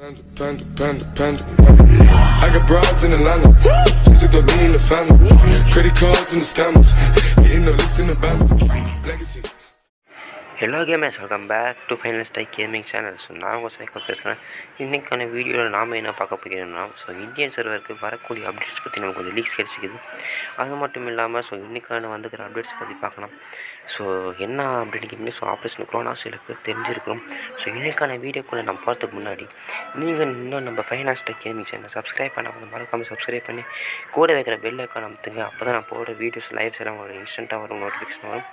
Panda, panda, panda, panda. I got broads in Atlanta. Just took the lean in the family. Credit cards and the scammers. Hitting the licks in the band. Legacies. Hello gamers welcome back to final sty gaming channel so நான் உங்கள் cycle பேசுகிறேன் இன்றைக்கான வீடியோவில் நாம் என்ன பார்க்க போகிறோம்னா so Indian சர்வருக்கு வரக்கூடிய அப்டேட்ஸ் பற்றி நமக்கு கொஞ்சம் லீக்ஸ் கிடச்சிக்குது அது மட்டும் இல்லாமல் ஸோ இன்றைக்கான வந்துக்கிற அப்டேட்ஸ் பற்றி பார்க்கலாம். ஸோ என்ன அப்படின்னு கேட்டிங்கன்னா ஸோ ஆப்ரேஷன் குரோனா சில பேர் தெரிஞ்சிருக்கிறோம். ஸோ இன்றைக்கான வீடியோக்குள்ளே நம்ம போகிறதுக்கு முன்னாடி நீங்கள் இன்னும் நம்ம finance tech gaming channel subscribe பண்ணாமல் மறக்காமல் சப்ஸ்கிரைப் பண்ணி கூட வைக்கிற பெல் ஐக்கான் அமுத்துங்க. அப்போ தான் நான் போடுற வீடியோஸ் லைவ்ஸ் எல்லாம் உங்களுக்கு இன்ஸ்டண்ட்டாக வரும் நோட்டிஃபிகேஷன் வரும்.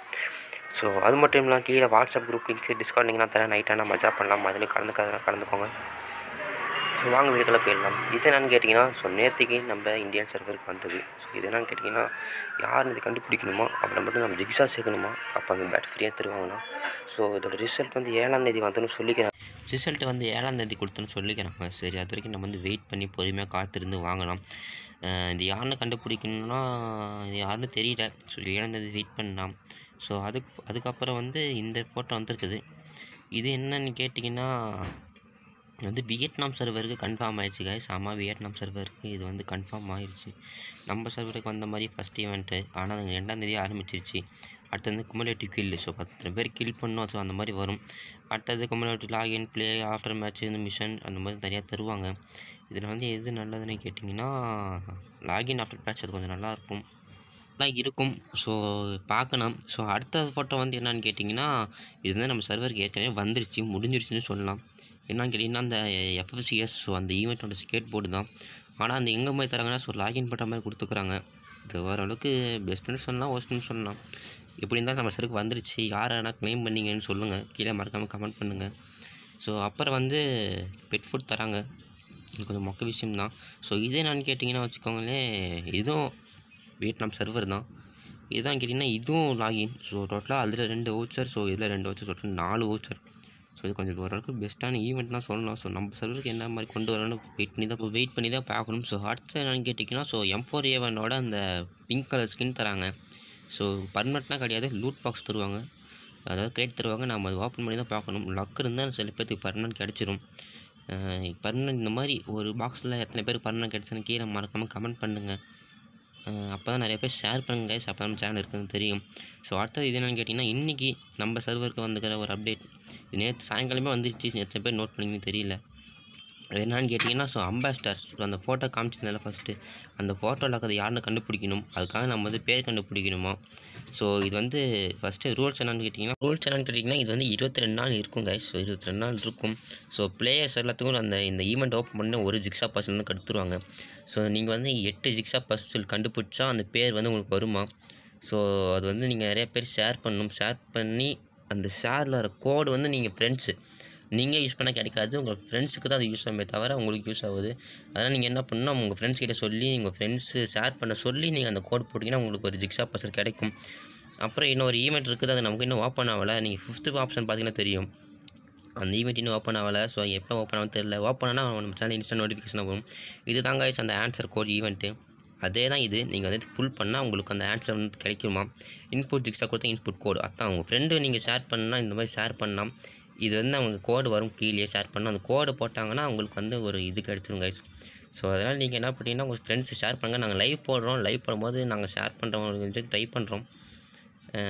ஸோ அது மட்டும் இல்லாமல் கீழே வாட்ஸ்அப் குரூப் லிங்க் டிஸ்கவுண்ட் லிங்க்லாம் தரேன். நைட்டாக மஜா பண்ணலாம். அதில் கலந்துக்காத கலந்துக்கோங்க. ஸோ வாங்க வீடுகளை போயிடலாம். இது என்னன்னு கேட்டிங்கன்னா ஸோ நேற்றுக்கு நம்ம இந்தியன் சர்வருக்கு வந்தது. ஸோ இது என்னன்னு கேட்டிங்கன்னா யார் இது கண்டுபிடிக்கணுமோ? அப்புறம் மட்டும் நம்ம ஜிக்ஸா சேர்க்கணுமா? அப்போ அந்த பேட் ஃப்ரீயாக தருவாங்கண்ணா. ஸோ இதோட ரிசல்ட் வந்து ஏழாம் தேதி வந்துன்னு சொல்லிக்கிறேன். ரிசல்ட் வந்து ஏழாம் தேதி கொடுத்துன்னு சொல்லிக்கிறாங்க சரி அது வரைக்கும் நம்ம வந்து வெயிட் பண்ணி பொறுமையாக காத்திருந்து வாங்கலாம். இது யாருன்னு கண்டுபிடிக்கணும்னா இது யாருன்னு தெரியல. ஸோ ஏழாம் தேதி வெயிட் பண்ணலாம். ஸோ அதுக்கு அதுக்கப்புறம் வந்து இந்த ஃபோட்டோ வந்திருக்குது. இது என்னன்னு கேட்டிங்கன்னா வந்து வியட்நாம் சர்வருக்கு கன்ஃபார்ம் ஆயிடுச்சு கைஸ் ஆமாம் வியட்நாம் சர்வருக்கு இது வந்து கன்ஃபார்ம் ஆயிடுச்சு நம்ம சர்வருக்கு வந்த மாதிரி ஃபஸ்ட் ஈவெண்ட்டு ஆனால் அது ரெண்டாம் தேதி ஆரம்பிச்சிருச்சு. அடுத்தது வந்து குமுலேட்டிவ் கில் ஸோ பத்து பேர் கில் பண்ணோம். ஸோ அந்த மாதிரி வரும். அடுத்தது cumulative login play after match இந்த மிஷன் அந்த மாதிரி நிறையா தருவாங்க. இதில் வந்து எது நல்லதுன்னு கேட்டிங்கன்னா லாகின் ஆஃப்டர் மேட்ச் அது கொஞ்சம் நல்லாயிருக்கும் தான் இருக்கும். ஸோ பார்க்கணும். ஸோ அடுத்த ஃபோட்டோ வந்து என்னன்னு கேட்டிங்கன்னா இது வந்து நம்ம சர்வருக்கு ஏற்கனவே வந்துருச்சு முடிஞ்சிருச்சுன்னு சொல்லலாம். என்னன்னு கேட்டிங்கன்னா அந்த எஃப்எஃப்சிஎஸ் ஸோ அந்த ஈவெண்ட்டோட ஸ்கேட் போர்டு தான். ஆனால் அந்த எங்கே போய் தராங்கன்னா ஸோ லாகின் பண்ணுற மாதிரி கொடுத்துக்குறாங்க. இது ஓரளவுக்கு பெஸ்ட்டுன்னு சொல்லலாம் ஒஸ்ட்டுன்னு சொல்லலாம். எப்படி இருந்தாலும் நம்ம சருக்கு வந்துருச்சு. யார் வேணால் க்ளைம் பண்ணீங்கன்னு சொல்லுங்கள் கீழே மறக்காமல் கமெண்ட் பண்ணுங்கள் ஸோ அப்புறம் வந்து பெட் ஃபுட் தராங்க. கொஞ்சம் மொக்க விஷயம்தான். ஸோ இதே நான் கேட்டிங்கன்னா வச்சுக்கோங்களேன் இதுவும் வியட்நாம் சர்வர் தான். இதுதான் கேட்டிங்கன்னா இதுவும் லாகின் ஸோ டோட்டலாக அதில் ரெண்டு ஓச்சர் ஸோ இதில் ரெண்டு ஓச்சர் டோட்டல் நாலு ஓச்சர் ஸோ இது கொஞ்சம் ஓரளவுக்கு பெஸ்ட்டான ஈவெண்ட் தான் சொல்லலாம். ஸோ நம்ம சர்வருக்கு என்ன மாதிரி கொண்டு வரணும்னு வெயிட் பண்ணி தான் வெயிட் பண்ணி தான் பார்க்கணும். ஸோ அடுத்து என்னன்னு கேட்டிங்கன்னா ஸோ எம் ஃபோர் ஏவனோட அந்த பிங்க் கலர் ஸ்கின் தராங்க. ஸோ பர்மனெண்ட்லாம் கிடையாது. லூட் பாக்ஸ் தருவாங்க. அதாவது கிரேட் தருவாங்க. நம்ம அதை ஓப்பன் பண்ணி தான் பார்க்கணும். லக் இருந்தால் சில பேர்த்துக்கு பர்மனெண்ட் கிடச்சிரும். பர்மனெண்ட் இந்த மாதிரி ஒரு பாக்ஸில் எத்தனை பேர் பர்மனெண்ட் கிடச்சுன்னு கீழே மறக்காமல் கமெண்ட் பண்ணுங்கள் அப்போ தான் நிறைய பேர் ஷேர் பண்ணுங்க கைஸ் அப்போ தான் சேனல் இருக்குதுன்னு தெரியும். ஸோ அடுத்தது இது என்னென்னு கேட்டிங்கன்னா இன்றைக்கி நம்ம சர்வருக்கு வந்துக்கிற ஒரு அப்டேட் இது நேற்று சாயங்காலமே வந்துருச்சு. எத்தனை பேர் நோட் பண்ணிங்கன்னு தெரியல. என்னன்னு கேட்டிங்கன்னா ஸோ அம்பாஸ்டர் ஸோ அந்த ஃபோட்டோ காமிச்சிருந்தால ஃபஸ்ட்டு அந்த ஃபோட்டோவில் இருக்கிறது யாருன்னு கண்டுபிடிக்கணும்? அதுக்காக நம்ம வந்து பேர் கண்டுபிடிக்கணுமா? ஸோ இது வந்து ஃபஸ்ட்டு ரூல்ஸ் என்னன்னு கேட்டிங்கன்னா ரூல்ஸ் என்னன்னு கேட்டிங்கன்னா இது வந்து இருபத்தி ரெண்டு நாள் இருக்கும் கைஸ் ஸோ இருபத்தி ரெண்டு நாள் இருக்கும். ஸோ பிளேயர்ஸ் எல்லாத்துக்கும் அந்த இந்த ஈவெண்ட் ஓப்பன் பண்ண ஒரு ஜிக்ஸா பர்சன் வந்து கடுத்துருவாங்க. ஸோ நீங்கள் வந்து எட்டு ஜிக்ஸா பர்சல் கண்டுபிடிச்சா அந்த பேர் வந்து உங்களுக்கு வருமா? ஸோ அது வந்து நீங்கள் நிறைய பேர் ஷேர் பண்ணணும். ஷேர் பண்ணி அந்த ஷேரில் வர கோடு வந்து நீங்கள் ஃப்ரெண்ட்ஸு நீங்கள் யூஸ் பண்ண கிடைக்காது உங்கள் ஃப்ரெண்ட்ஸுக்கு தான் அது யூஸ் ஆகுமே தவிர உங்களுக்கு யூஸ் ஆகுது. அதனால் நீங்கள் என்ன பண்ணணும் உங்கள் ஃப்ரெண்ட்ஸ் கிட்ட சொல்லி உங்கள் ஃப்ரெண்ட்ஸு ஷேர் பண்ண சொல்லி நீங்கள் அந்த கோட் போட்டிங்கன்னா உங்களுக்கு ஒரு ஜிக்ஸா பர்சல் கிடைக்கும். அப்புறம் இன்னொரு ஈவெண்ட் இருக்குது அது நமக்கு இன்னும் ஓப்பன் ஆகலை. நீங்கள் ஃபிஃப்த்து ஆப்ஷன் பார்த்தீங்கன்னா தெரியும். அந்த ஈவெண்ட் இன்னும் ஓப்பன் ஆகலை. ஸோ எப்போ ஓப்பன் ஆகும் தெரியல. ஓப்பன் ஆனால் நம்ம சேனல் இன்ஸ்டன்ட் நோட்டிஃபிகேஷன் வரும். இது தாங்க அந்த ஆன்சர் கோட் ஈவெண்ட்டு அதே தான் இது. நீங்கள் வந்து ஃபுல் பண்ணால் உங்களுக்கு அந்த ஆன்சர் வந்து கிடைக்குமா? இன்புட் ஜிக்ஸாக கொடுத்தா இன்புட் கோடு அதான் உங்கள் ஃப்ரெண்டு நீங்கள் ஷேர் பண்ணால் இந்த மாதிரி ஷேர் பண்ணால் இது வந்து அவங்க கோடு வரும் கீழே ஷேர் பண்ணால் அந்த கோடு போட்டாங்கன்னா அவங்களுக்கு வந்து ஒரு இது எடுத்துருங்க கைஸ் ஸோ அதனால் நீங்கள் என்ன பண்ணிங்கன்னா உங்கள் ஃப்ரெண்ட்ஸ் ஷேர் பண்ணுங்கள் நாங்கள் லைவ் போடுறோம். லைவ் போடும்போது நாங்கள் ஷேர் பண்ணுறவங்களுக்கு ட்ரை பண்ணுறோம்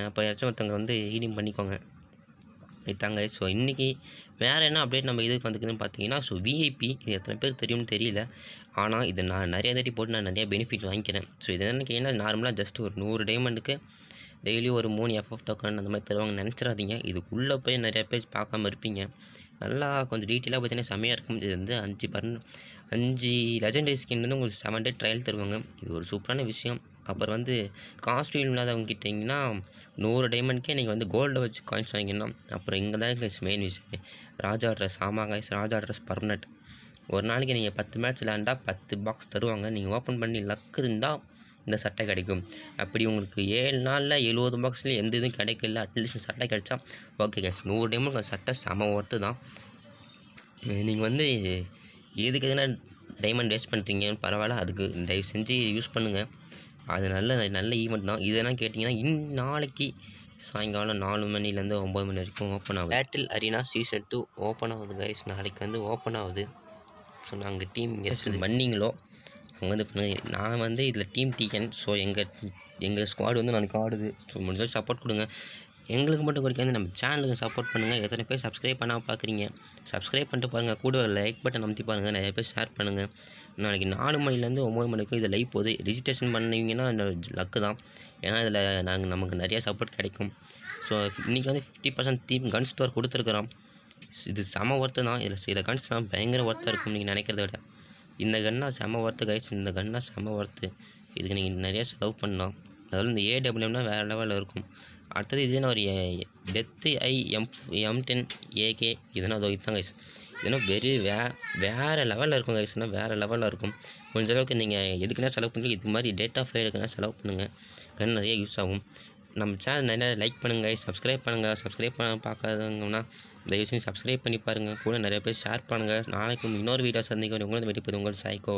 அப்போ யாராச்சும் ஒருத்தவங்க வந்து ரீடிங் பண்ணிக்கோங்க. இதாங்க ஸோ இன்றைக்கி வேறு என்ன அப்டேட் நம்ம இதுக்கு வந்துக்குதுன்னு பார்த்தீங்கன்னா ஸோ விஐபி இது எத்தனை பேர் தெரியும்னு தெரியல. ஆனால் இது நான் நிறைய தேடி போட்டு நான் நிறையா பெனிஃபிட் வாங்கிக்கிறேன். ஸோ இது என்னன்னு கேட்டிங்கன்னா நார்மலாக ஜஸ்ட் ஒரு நூறு டைமண்டுக்கு டெய்லி ஒரு மூணு எஃப்எஃப் டோக்கன் அந்த மாதிரி தருவாங்க நினச்சிடாதீங்க. இதுக்குள்ளே போய் நிறையா பேர் பார்க்காம இருப்பீங்க. நல்லா கொஞ்சம் டீட்டெயிலாக பார்த்தீங்கன்னா செம்மையாக இருக்கும். இது வந்து அஞ்சு பர்ன் அஞ்சு லெஜண்டரி ஸ்கின் வந்து உங்களுக்கு செவன் டே ட்ரையல் தருவாங்க. இது ஒரு சூப்பரான விஷயம். அப்புறம் வந்து காஸ்ட்யூம் இல்லாதவங்க கிட்டிங்கன்னா நூறு டைமண்ட்கே நீங்கள் வந்து கோல்டை வச்சு காயின்ஸ் வாங்கிடணும் அப்புறம் இங்கே தான் மெயின் விஷயம். ராஜா ட்ரெஸ் ஆமாம் ராஜா ட்ரெஸ் பர்மனெண்ட் ஒரு நாளைக்கு நீங்கள் பத்து மேட்ச் விளாண்டா பத்து பாக்ஸ் தருவாங்க. நீங்கள் ஓப்பன் பண்ணி லக் இருந்தால் இந்த சட்டை கிடைக்கும். அப்படி உங்களுக்கு ஏழு நாளில் எழுபது பாக்ஸில் எந்த இதுவும் கிடைக்கல. அட்லீஸ்ட் சட்டை கிடைச்சா ஓகே கேஸ் நூறு டைமும் அந்த சட்டை செம ஒர்த்து தான். நீங்கள் வந்து எதுக்கு எதுனா டைமண்ட் வேஸ்ட் பண்ணுறீங்கன்னு பரவாயில்ல அதுக்கு தயவு செஞ்சு யூஸ் பண்ணுங்கள் அது நல்ல நல்ல ஈவெண்ட் தான். இதெல்லாம் கேட்டிங்கன்னா இன் நாளைக்கு சாயங்காலம் நாலு மணிலேருந்து ஒம்பது மணி வரைக்கும் ஓப்பன் ஆகுது. Battle arena season two open ஆகுது கைஸ் நாளைக்கு வந்து ஓப்பன் ஆகுது. ஸோ நாங்கள் டீம் பண்ணீங்களோ அவங்க வந்து பண்ணுங்கள் நான் வந்து இதில் டீம் டிஎன் ஸோ எங்கள் எங்கள் ஸ்குவாடு வந்து நாளைக்கு ஆடுது. ஸோ முடிஞ்சாலும் சப்போர்ட் கொடுங்க. எங்களுக்கு மட்டும் கொடுக்காது நம்ம சேனலுக்கு சப்போர்ட் பண்ணுங்கள் எத்தனை பேர் சப்ஸ்கிரைப் பண்ணால் பார்க்குறீங்க சப்ஸ்கிரைப் பண்ணிட்டு பாருங்கள் கூட லைக் பட்டன் அமுத்தி பாருங்கள் நிறைய பேர் ஷேர் பண்ணுங்கள் நாளைக்கு நாலு மணிலேருந்து ஒம்பது மணிக்கும் இது லைவ் போகுது. ரிஜிஸ்ட்ரேஷன் பண்ணீங்கன்னா லக்கு தான். ஏன்னா இதில் நாங்கள் நமக்கு நிறைய சப்போர்ட் கிடைக்கும். ஸோ இன்றைக்கி வந்து ஃபிஃப்டி பர்சன்ட் டீம் கன் ஸ்டோர் கொடுத்துருக்குறோம் இது செம ஒர்த்து தான். இதில் சில கன்ஸ்லாம் பயங்கர ஒர்த்தாக இருக்கும் நீங்கள் நினைக்கிறத விட. இந்த கன்னா செம ஒர்த்து கைஸ் இந்த கன்னா செம ஒர்த்து இதுக்கு நீங்கள் நிறைய செலவு பண்ணலாம். அதாவது இந்த ஏடபிள்யூம்னா வேறு லெவலில் இருக்கும். அடுத்தது இதுனா ஒரு death I M M ten AK இதெல்லாம் அதோ இதுதான் கைஸ் இதெல்லாம் வெரி வே வேறு லெவலில் இருக்கும் கைஸ்னால் வேறு லெவலில் இருக்கும். கொஞ்ச அளவுக்கு நீங்கள் எதுக்குன்னா செலவு பண்ணுறீங்க இது மாதிரி டேட்டா ஃபைலுக்குன்னா செலவு பண்ணுங்கள் கன் நிறைய யூஸ் ஆகும். நம்ம சேனல் நிறைய லைக் பண்ணுங்கள் சப்ஸ்கிரைப் பண்ணுங்கள் சப்ஸ்கிரைப் பண்ண பார்க்காதவங்கன்னா தயவு செஞ்சு சப்ஸ்கிரைப் பண்ணி பாருங்கள் கூட நிறைய பேர் ஷேர் பண்ணுங்கள் நாளைக்கு இன்னொரு வீடியோ சந்திக்க உங்களது வெடிப்பது உங்கள் சாய்க்கோ